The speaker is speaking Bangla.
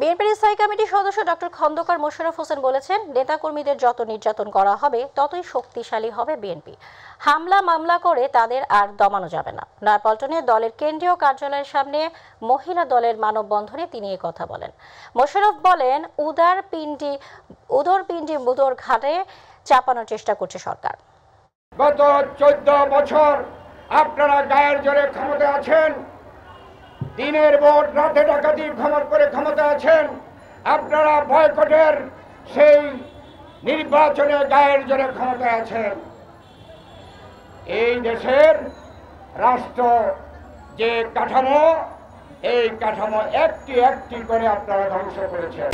বিএনপির স্থায়ী কমিটির সদস্য ডক্টর খন্দকার মোশাররফ হোসেন বলেছেন, নেতাকর্মীদের যত নির্যাতন করা হবে, ততই শক্তিশালী হবে বিএনপি। হামলা মামলা করে তাদের আর দমানো যাবে না। নয়াপল্টনে দলের কেন্দ্রীয় কার্যালয়ের সামনে মহিলা দলের মানববন্ধনে তিনি কথা বলেন। মোশারফ বলেন, উদার পিণ্ডি, উদর পিণ্ডি বুদর ঘাটে চাপানোর চেষ্টা করছে সরকার। গত চোদ্দ বছর আপনারা গায়ের জোরে ক্ষমতা আছেন দিনের ভোট রাতে ডাকাতি ক্ষমত করে ক্ষমতা আছেন। আপনারা বয়কটের সেই নির্বাচনে গায়ের জোরে ক্ষমতা আছেন। এই দেশের রাষ্ট্র যে কাঠামো, এই কাঠামো একটি একটি করে আপনারা ধ্বংস করেছেন।